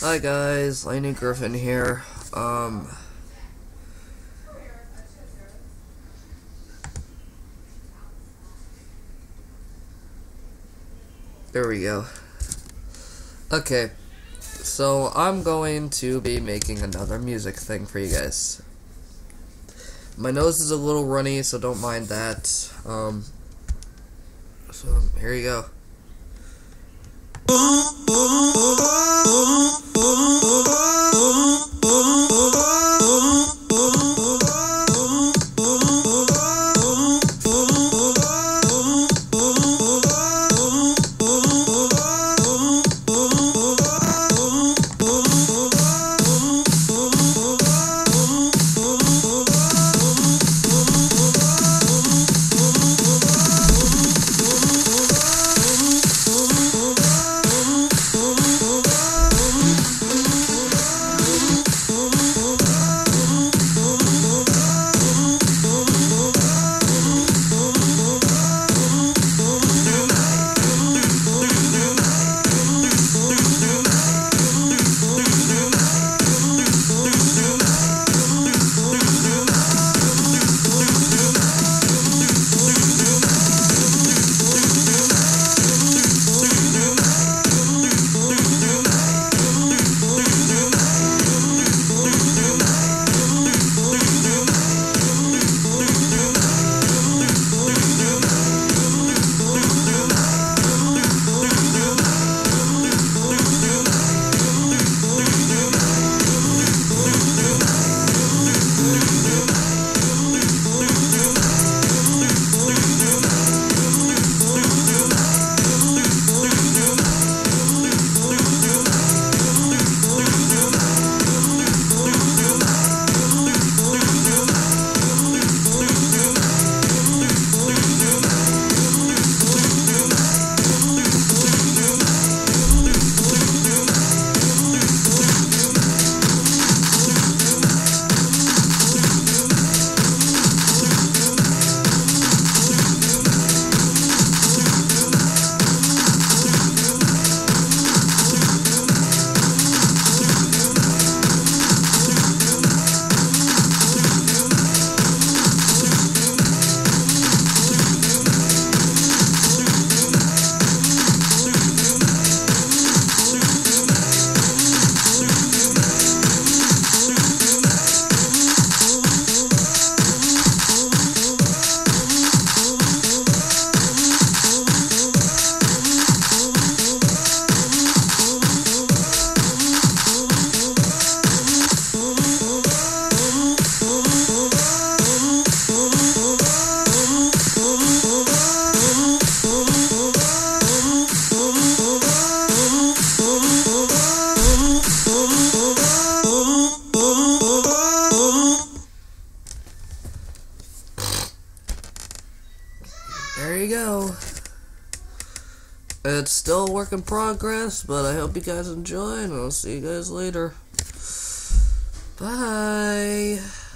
Hi guys, Lightning Gryphon here. Um There we go. Okay. So I'm going to be making another music thing for you guys. My nose is a little runny, so don't mind that. Um so here you go. There you go. It's still a work in progress, but I hope you guys enjoy, and I'll see you guys later. Bye.